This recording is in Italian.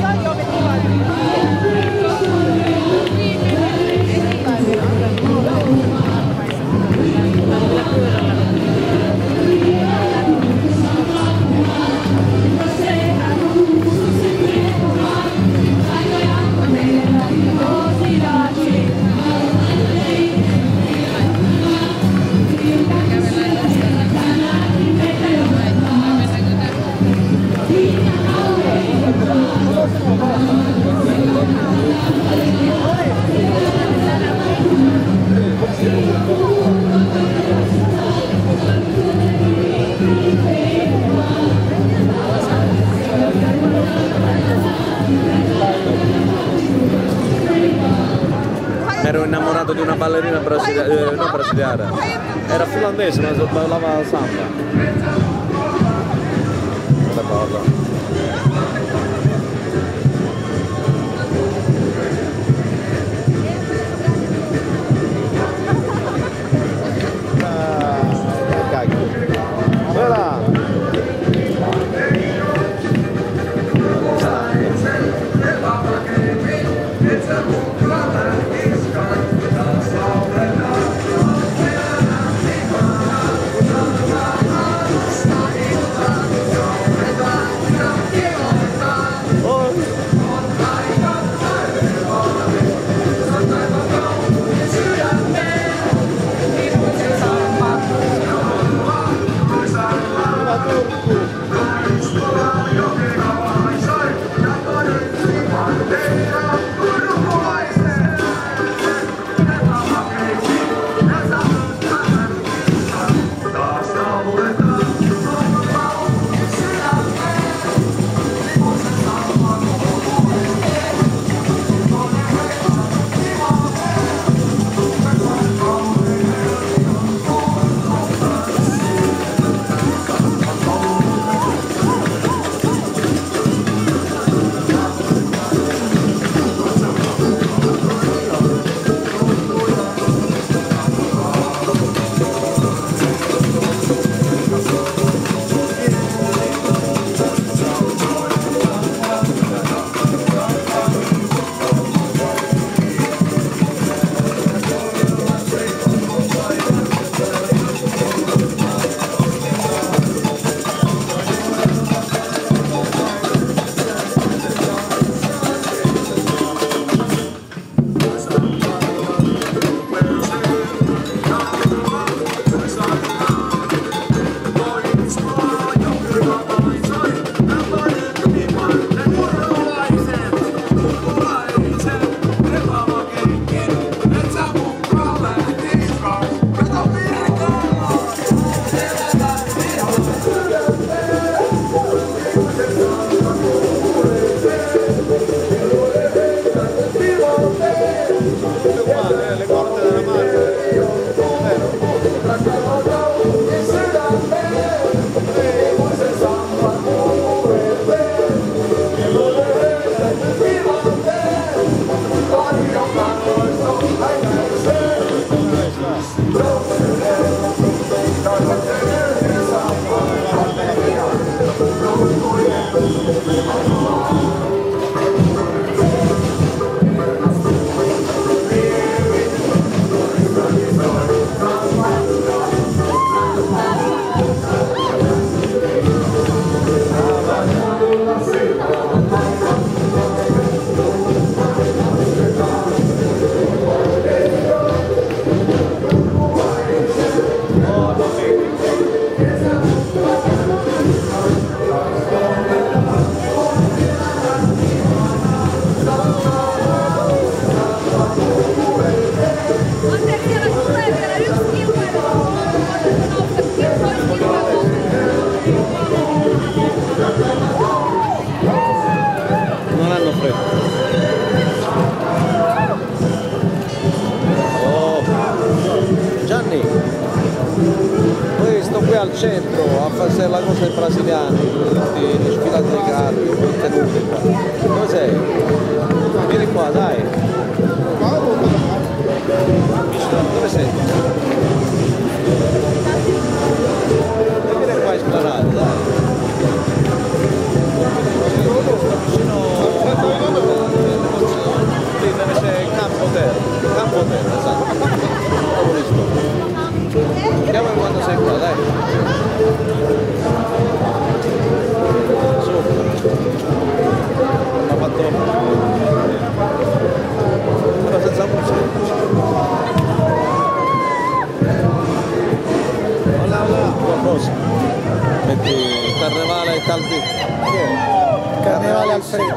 Ja, ja, ja. Ero innamorato di una ballerina brasiliana, eh, non brasiliana, era finlandese ma ballava samba. Quella cosa. 对了。Al centro a fare la cosa dei brasiliani, di, di sfilate di carri, tenuti qua. Dove sei? Vieni qua, dai. Dove sei? Mendoza. Este, carnevale Caldi. Carnevale Alfredo.